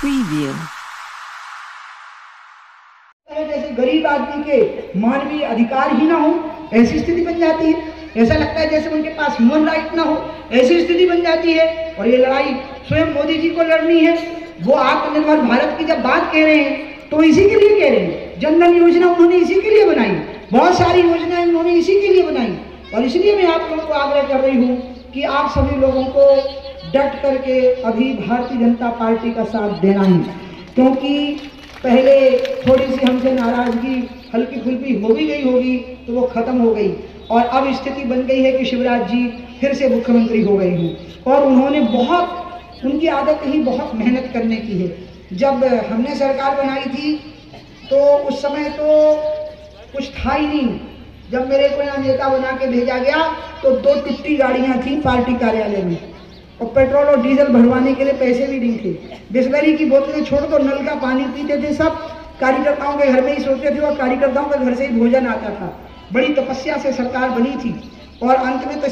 Preview जैसे गरीब आदमी के मानवीय अधिकार ही ना हो, ऐसी स्थिति बन जाती है। ऐसा लगता है जैसे उनके पास ह्यूमन राइट ना हो, ऐसी स्थिति बन जाती है। और ये लड़ाई स्वयं मोदी जी को लड़नी है। वो आत्मनिर्भर भारत की जब बात कह रहे हैं तो इसी के लिए कह रहे हैं। जनधन योजना उन्होंने इसी के लिए बनाई। बहुत सारी योजनाएँ उन्होंने इसी के लिए बनाई। और इसलिए मैं आप लोगों को आग्रह कर रही हूँ कि आप सभी लोगों को डट करके अभी भारतीय जनता पार्टी का साथ देना है क्योंकि पहले थोड़ी सी हमसे नाराज़गी हल्की फुल्की हो भी गई होगी तो वो खत्म हो गई। और अब स्थिति बन गई है कि शिवराज जी फिर से मुख्यमंत्री हो गए हैं। और उन्होंने बहुत, उनकी आदत ही बहुत मेहनत करने की है। जब हमने सरकार बनाई थी तो उस समय तो कुछ था ही नहीं। जब मेरे को यहाँ नेता बना के भेजा गया तो दो टिप्टी गाड़ियाँ थी पार्टी कार्यालय में। और पेट्रोल और डीजल भरवाने के लिए पैसे भी नहीं थे। बिस्लरी की बोतलें छोड़ दो, नल का पानी पीते थे सब। कार्यकर्ताओं के घर में ही सोते थे और कार्यकर्ताओं के घर से ही भोजन आता था। बड़ी तपस्या से सरकार बनी थी। और अंत में तो